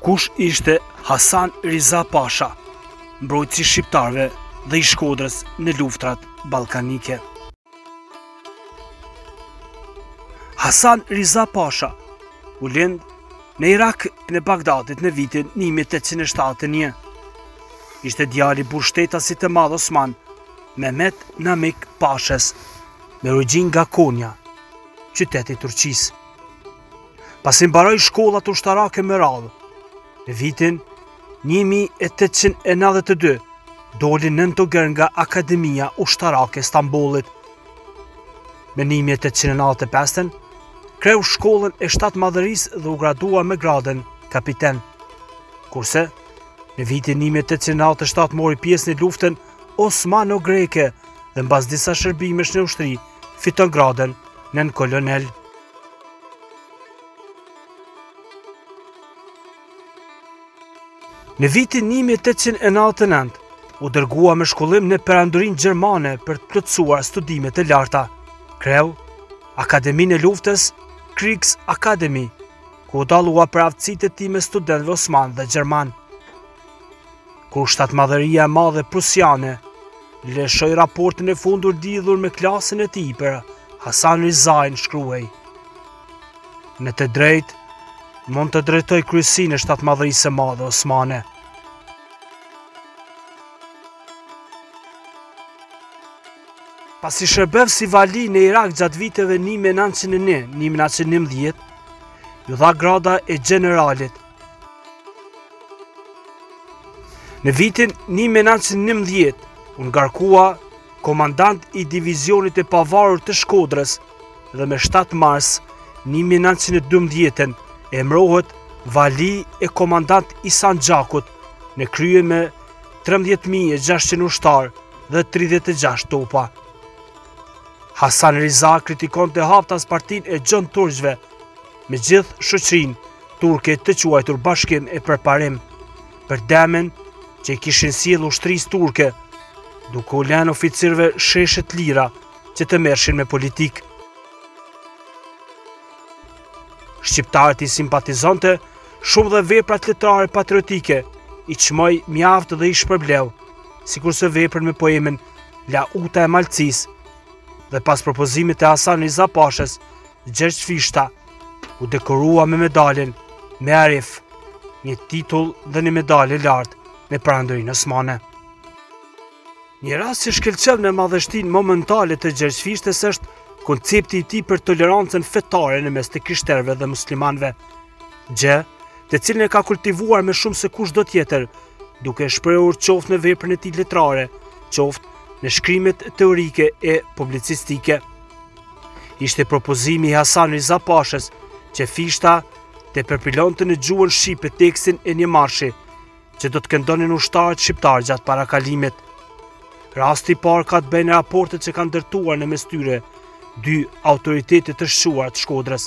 Kush ishte Hasan Riza Pasha, mbrojtësi i shqiptarëve dhe i Shkodrës në luftërat ballkanike? Hasan Riza Pasha u lind në Irak në Bagdadit në vitin 1871. Ishte djali i pushtetasit të madh osman, Mehmet Namik Pashës, me origjinë nga Konja, qytet i Turqisë. Pasi mbaroi shkollat ushtarake me radhë, në vitin 1892 doli nëntoger nga Akademia Ushtarake e Stambollit. Më 1895 kreu shkollën e shtatmadhorisë dhe u gradua me gradën kapiten. Kurse, në vitin 1897 mori pjesë në luftën osmano-greke dhe mbas disa shërbimesh në ushtri, Fiton gradën nënkolonel. Në vitin 1899, u dërgua me shkollim në Perandorinë Gjermane për të plotësuar studimet e larta. Kreu Akademinë e Luftës, Kriegsakademie, ku u dallua për aftësitë e tij mes studentëve osmanë dhe gjermanë. Kur shtatmadhoria e madhe prusiane lëshoi raportin e fundur lidhur me klasën e tij për Hasan Rizanë shkruhej. Me të drejtë, mund të drejtojë kryesinë e shtatmadhorisë së madhe osmane. Pasi shërbeu si vali në Irak gjatë viteve 1901-1911, iu dha grada e gjeneralit, Në vitin 1911, u ngarkua komandant i divizionit të pavarur të Shkodrës dhe më 7 mars 1912 emërohet vali e komandant i sanxhakut në krye me 13.600 ushtarë dhe 36 topa. Hasan Riza kritikonte haptas partinë e xhonturqve me gjithë shoqërinë turke të quajtur Bashkim e Përparim për dëmin që i kishin sjellë ushtrisë turke, duke u lënë oficerëve shesh të lirë që të merreshin me politikë. Shqiptarët i simpatizonte shumë dhe veprat letrare patriotike i çmoi mjaft dhe i shpërbleu, sikurse veprën me poemën Lahuta e Malcis, dhe pas propozimit të Hasan Riza Pashës, Gjergj Fishta u dekorua me medaljen Mearif, një titull dhe një medalje e lartë në Perandorinë Osmane. Një rast që shkëlqen në madhështinë monumentale të Gjergj Fishtës është koncepti i tij për tolerancën fetare në mes të krishterëve dhe muslimanëve, gjë të cilën e ka kultivuar më shumë se kushdo tjetër, duke shprehur qoftë në veprën e tij letrare, qoftë në shkrimet teorike e publicistike. Ishte propozimi i Hasan Riza Pashës që Fishta të përpilonte në gjuhën shqipe tekstin e një marshi që do të këndonin ushtarët shqiptarë gjatë parakalimit. Rasti i parë ka të bëjë me raportet që kanë ndërtuar në mes tyre dy autoritete të shquara të Shkodrës,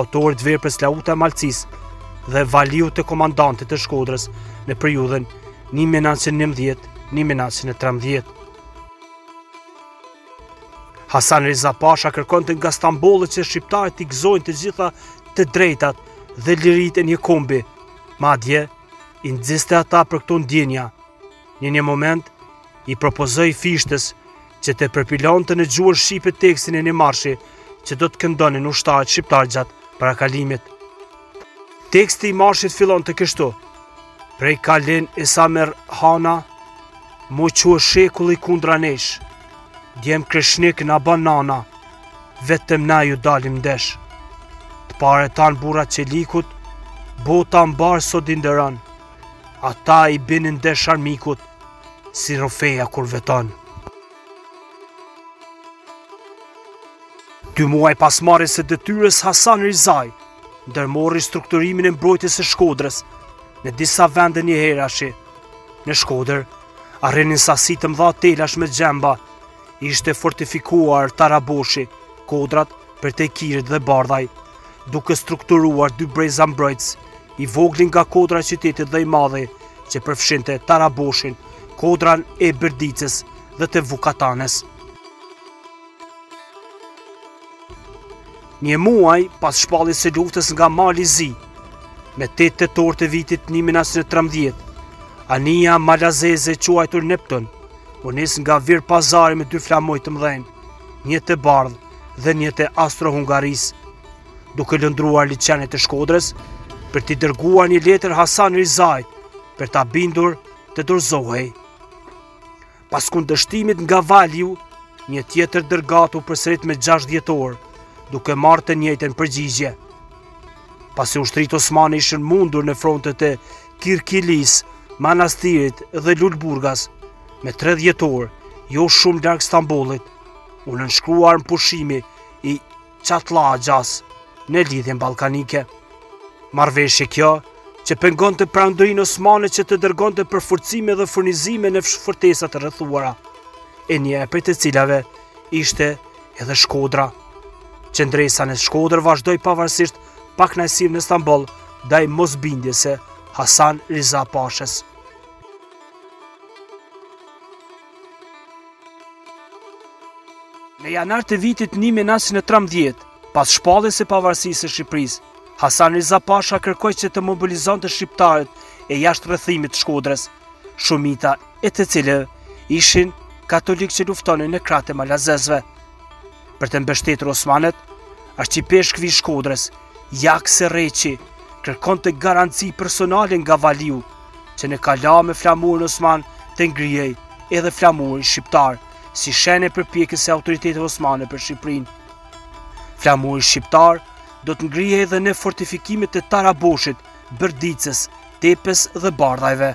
autorit të veprës Lahuta e Malcis dhe valiut e komandantit të Shkodrës në periudhën 1911-1913. Hasan Riza Pasha kërkonte nga Stambolli që shqiptarët t'i gëzojnë të gjitha të drejtat dhe liritë e një kombi. Madje, i nxiste ata për këto ndjenja. Në një moment, i propozoi Fishtës që të përpilonte në gjuhën shqipe tekstin e një marshi që do të këndonin ushtarët shqiptarë gjatë parakalimit. Teksti i marshit fillonte kështu, Prej ka lind e ka merr hana, m'u çue shekulli kundra nesh, djem kreshnik na ban nana, vetëm na iu dalim ndesh. Të parët tanë burra çelikut, bota mbarë sot i nderon, ata i binin ndesh armikut, si rrufeja kur veton. Dy muaj pas marrjes së detyrës Hasan Rizaj Ndërmori strukturimin e mbrojtjes së Shkodrës në disa vende njëherazi. Në Shkodër, arrinin sasi të mëdha telash me gjemba, ishte fortifikuar Taraboshi, kodrat përtej Kirit dhe Bardhaj, duke strukturuar dy breza mbrojtës, i vogli nga kodra e qytetit dhe i madhi, që përfshinte Taraboshin, kodrën e Bërdicës dhe të Vukatanës. Një muaj pas shpalljes së luftës nga Mali i Zi, më 8 tetor të vitit 1913, anija malazeze e quajtur Neptun, u nis nga Virpazari me dy flamuj të mëdhenj, një të bardhë dhe një të Austro-Hungarisë, duke lundruar liqenit të Shkodrës për t'i dërguar një letër Hasan Rizajt për ta bindur të dorëzohej. Pas kundërshtimit nga valiu, një tjetër dërgatë u përsërit më 6 dhjetor, duke marrë të njëjtën përgjigje. Pasi ushtritë osmane ishin mundur në frontet e Kirkilisë, Manastirit dhe Lulburgas, më 3 dhjetor, jo shumë larg Stambollit, u nënshkrua armëpushimi i Çatallxhas në lidhjen ballkanike. Marrëveshje kjo që pengonte perandorinë osmane që të dërgonte përforcime dhe furnizime në fortesat e rrethuara, e njëra prej të cilave ishte edhe Shkodra. Qëndresa në Shkodrë vazhdoi pavarësisht pakënaqësive në Stamboll ndaj mosbindjes së Hasan Riza Pashës. Në janar të vitit 1913, pas shpalljes së pavarësisë së Shqipërisë, Hasan Riza Pasha kërkoi që të mobilizonte shqiptarët e jashtë rrethimit të Shkodrës, shumica e të cilëve ishin katolikë që luftonin në krahët e malazezëve. Për të mbështetur osmanët, arqipeshkvi i Shkodrës, Jak Serreqi, kërkonte garanci personale nga Valiu, që në kala me flamurin osman të ngrihej edhe flamuri shqiptar, si shenjë e përpjekjes së autoriteteve osmane për Shqipërinë. Flamuri shqiptar do të ngrihej edhe në fortifikimet e Taraboshit, Bërdicës, Tepes dhe Bardhajve.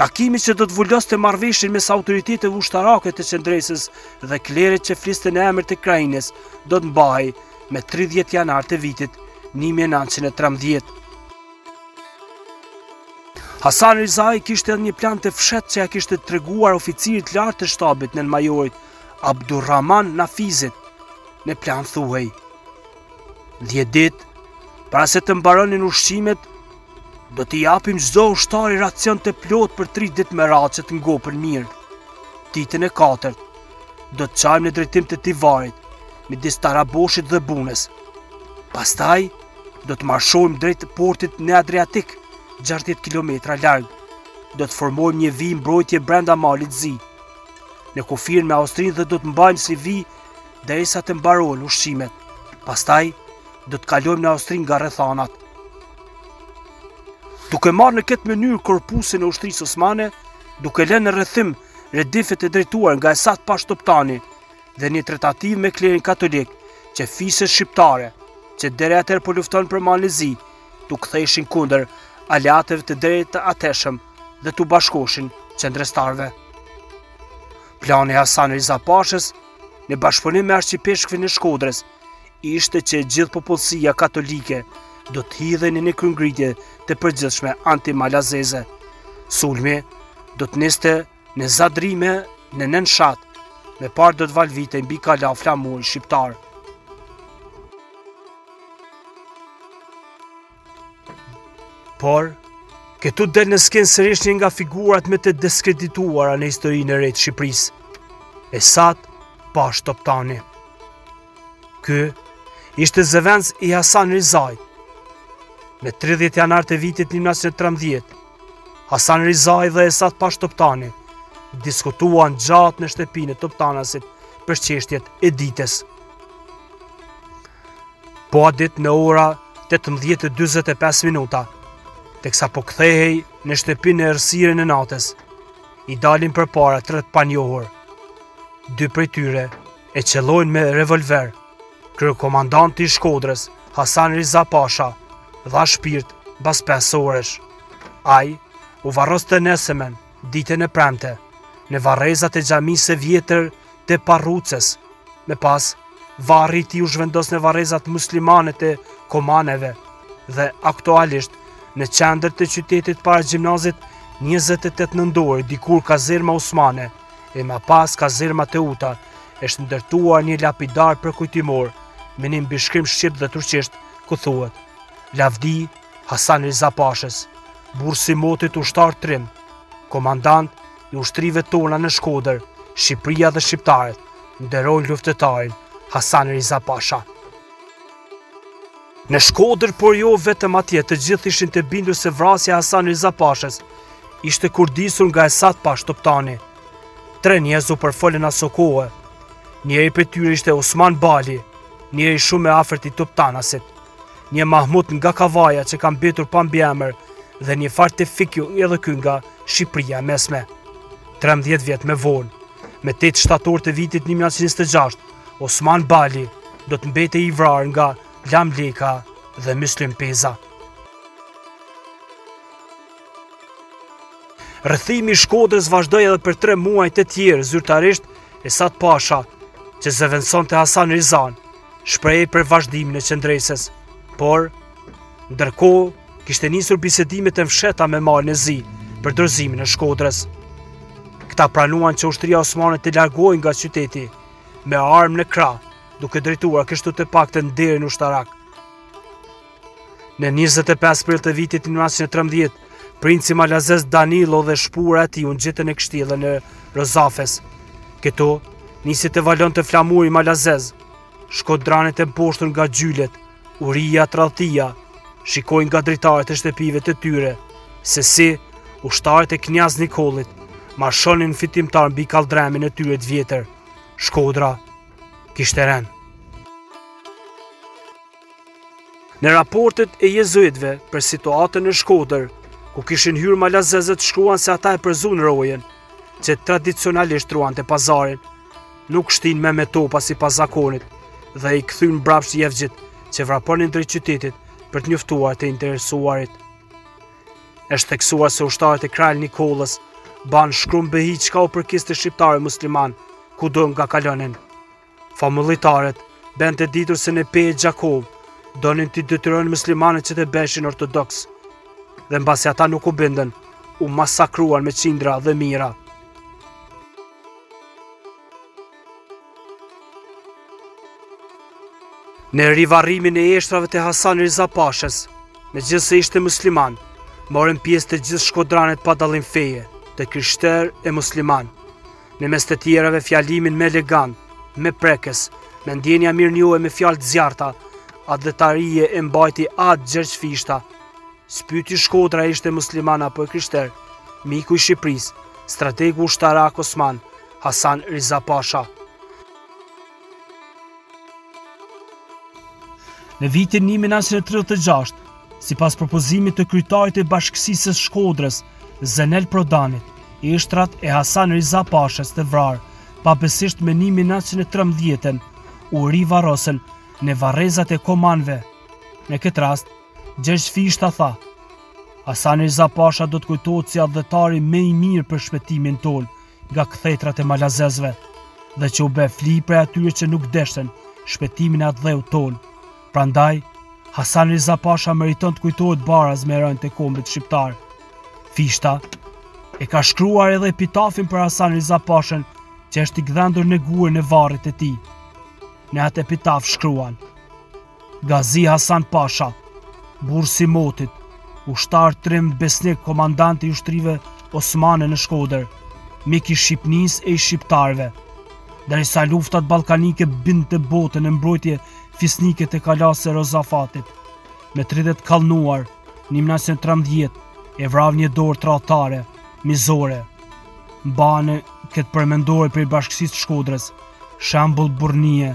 Takimi që do të vuloste marrëveshjen mes autoriteteve ushtarake të qëndresës dhe klerit që fliste në emër të krahinës, do të mbahej më 30 janar të vitit 1913. Hasan Rizai kishte edhe një plan të fshehtë që ia kishte treguar oficerit të lartë të shtabit nënmajorit Abdurrahman Nafizit në plan thuhej. Dhjetë ditë para se të mbaronin ushqimet, Do t'i japim çdo ushtari racion të plotë për 3 ditë me radhë që të ngopen mirë. Ditën e katërt, do të çajmë në drejtim të Tivarit, midis Taraboshit dhe Bunës. Pastaj, do të marshojmë drejt portit në Adriatik, 60 km larg. Do të formojmë një vijë mbrojtje brenda Malit të Zi, në kufirin me Austrinë dhe do ta mbajmë si vijë derisa të mbarojnë ushqimet. Pastaj, do të kalojmë në Austri nga rrethanat. Duke marrë në këtë mënyrë korpusin e ushtrisë osmane, duke lënë në rrethim redifet e drejtuar nga Esat Pash Toptani dhe një tratativë me klerin katolik që fiset shqiptare, që deri atëherë po luftonin për Malin e Zi, t'u ktheheshin kundër aleatëve të deriatëhershëm dhe t'u bashkoheshin qëndrestarëve. Plani i Hasan Riza Pashës në bashkëpunim me arqipeshkvin e Shkodrës, ishte që e gjithë popullsia katolike do të hidhej në një kryengritje të përgjithshme anti-malazeze. Sulmi do të niste në Zadrimë në Nënshat, më parë do të valëvitej mbi kala flamuri shqiptar. Por, këtu del në skenë sërish një nga figurat më të diskredituara në historinë e re të Shqipërisë, Esat Pashë Toptani. Ky ishte zëvendës i Hasan Rizajt. Më 30 janar të vitit 1913, Hasan Rizaj dhe Esat Pashë Toptani diskutuan gjatë në shtëpinë e Toptanasit për çështjet e ditës. Po atë ditë në orën 18.25 minuta, teksa po kthehej në shtëpi në errësirën e natës, i dalin përpara tre të panjohur. Dy prej tyre e qëllojnë me revolver, kryekomandanti i Shkodrës, Hasan Riza Pasha, dha shpirt bas 5 orësh. Ai u varros të nesërmen, Ditën e premte, në varrezat e xhamisë së vjetër të Parrucës, më pas, varri i tij u zhvendos në varrezat muslimane të Komaneve dhe aktualisht në qendër të qytetit para gjimnazit 28 Nëntori, dikur kazerma Osmane, e ma pas kazerma Teuta, është ndërtuar një lapidar përkujtimor, me një mbishkrim shqip dhe turqisht, ku thuhet, lavdi, Hasan Riza Pashës, burrë si motit ushtar trim, komandant i ushtrive tona në Shkodër, Shqipria dhe Shqiptarët, nderojnë luftëtarin Hasan Riza Pasha. Në Shkodër, por jo vetëm atje, të gjithë ishin të bindur se vrasja e Hasan Riza Pashës, ishte kurdisur nga Esat Pashë Toptani. Tre njerëz u përfolën asokohe, njëri prej tyre ishte Osman Bali, njeri shumë e afërt i Toptanasit. Një Mahmut nga Kavaja që ka mbetur pa mbiemër dhe një farë Tefiku edhe ky nga Shqipëria e mesme. 13 vjet më vonë, më 8 shtator të vitit 1926, Osman Bali do të mbetej i vrarë nga Lam Leka dhe Myslim Peza. Rrethimi i Shkodrës vazhdoi edhe për 3 muaj të tjerë zyrtarisht Esat Pasha që zëvendësonte Hasan Rizan, Shprehej për vazhdimin e qëndresës, por ndërkohë kishte nisur bisedimet e fshehta me Malin e Zi për dorëzimin e Shkodrës. Këta pranuan që ushtria osmane të largohej nga qyteti me armë në krah, duke drejtuar kështu të paktën nderin ushtarak. Në 25 prill të vitit 1913, princi malazez Danilo dhe shpura e tij u ngjitën në kështjellën e Rozafës. Këtu nisi të valonte flamuri malazez, shkodranët e mposhtur nga gjylet, uria, tradhtia, shikonin nga dritaret e shtëpive të tyre, se si ushtarët e knjaz Nikollit, marshonin fitimtarë mbi kalldrëmin e tyre të vjetër, Shkodra kishte rënë. Në raportet e jezuitëve për situatën në Shkodër, ku kishin hyrë malazezët shkruan se ata e përzunë rojën, që tradicionalisht ruante pazarin. Nuk shtin më me topa sipas zakonit dhe i kthyen mbrapsht jevgjit që vraponin drejt qytetit për të njoftuar të interesuarit. Është theksuar se ushtarët e kral Nikolës bënë shkrum e hi çka u përkiste shqiptarëve muslimanë, kudo nga kalonin. Famullitarët bënë të ditur se në Pejë e Gjakovë donin t'i detyrojnë muslimanët që të bëheshin ortodoksë. Dhe mbasi ata nuk u bindën, u masakruan me qindra dhe mijëra. Në rivarrimin e eshtrave të Hasan Riza Pashës, megjithëse ishte musliman, morën pjesë të gjithë shkodranët pa dallim feje, të krishterë e muslimanë. Në mes të tjerave fjalimin më elegant, më prekës, me ndjenja mirënjohjeje e me fjalë të zjarta, atdhetarie e mbajti atë Gjergj Fishta. S'pyeti Shkodra ishte musliman apo i krishterë, miku i Shqipërisë, strategu ushtarak Osman, Hasan Riza Pasha. Në vitin 1936, sipas propozimit të kryetarit të bashkësisë së Shkodrës, Zenel Prodanit, eshtrat e Hasan Riza Pashës të vrarë pabesisht më 1913, u rivarrosën në varrezat e Komanëve. Në këtë rast, Gjergj Fishta tha, Hasan Riza Pasha do të kujtohet si atdhetari më i mirë për shpëtimin tonë, nga kthetrat e malazezëve dhe që u bë fli prej atyre që nuk deshtën shpëtimin e atdheut tonë. Prandaj, Hasan Riza Pasha meriton të kujtohet baraz me heronjtë e kombit shqiptar. Fishta, e ka shkruar edhe epitafin për Hasan Riza Pashën që është i gdhendur në gurin e varrit të tij. Në atë epitaf shkruan, Gazi Hasan Pasha, burrë si motit, ushtar trim besnik komandant i ushtrive osmane në Shkodër, mik i Shqipnisë e i shqiptarëve. Derisa luftat ballkanike bindte botën në mbrojtje fisnike të kalasë së Rozafatit, me 30 kallnuar, 1913, e vrau një dorë tradhtare, mizore. Mban këtë përmendore prej bashkësisë së Shkodrës, shambull burrnie,